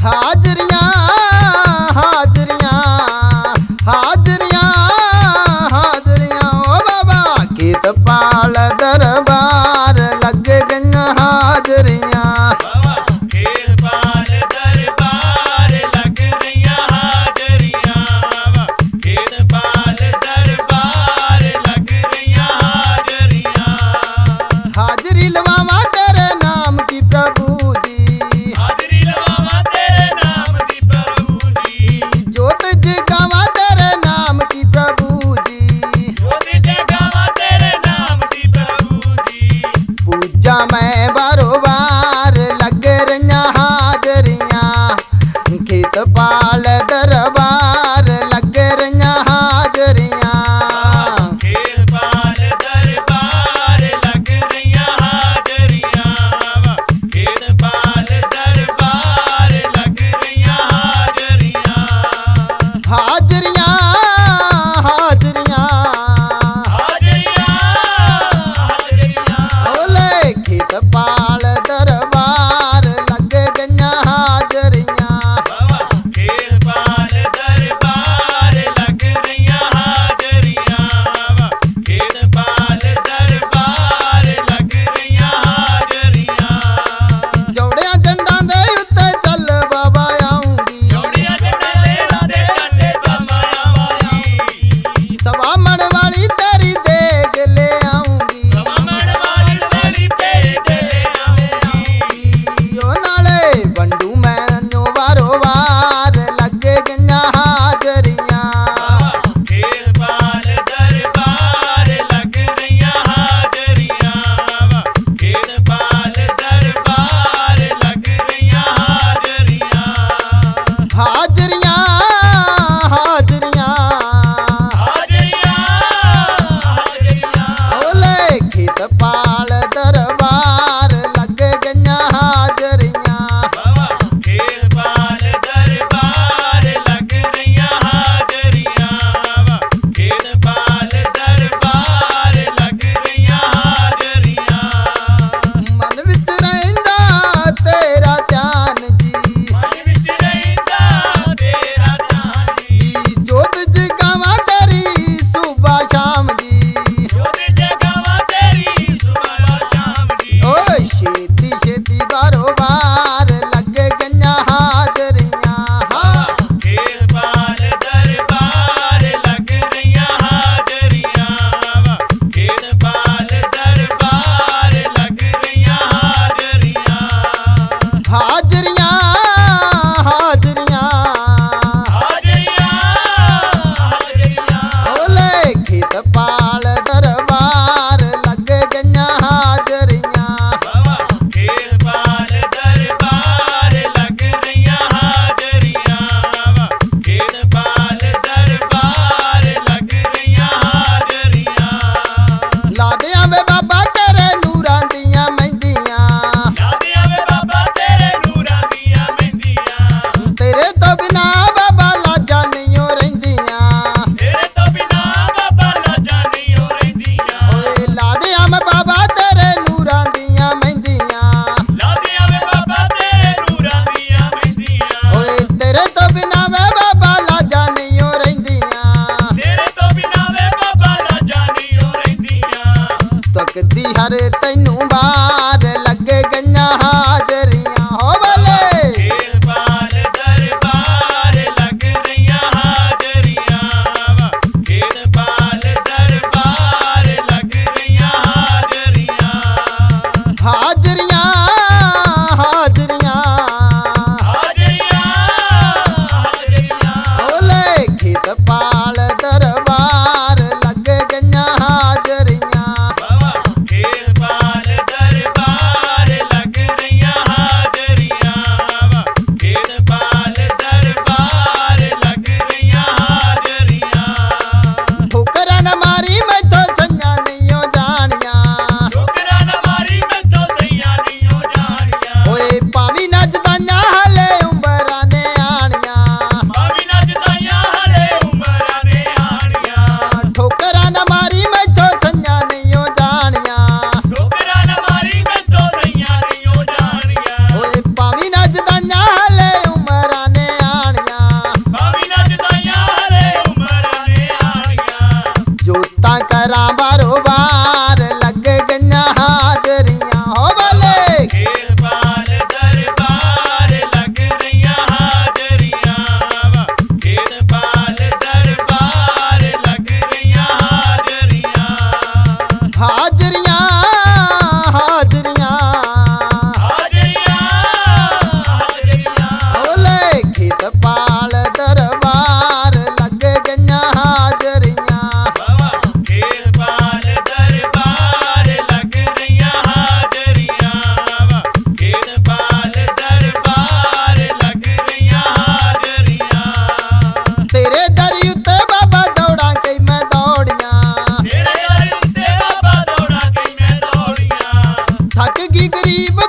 हाजिर তারা বারো বার थक गई गरीब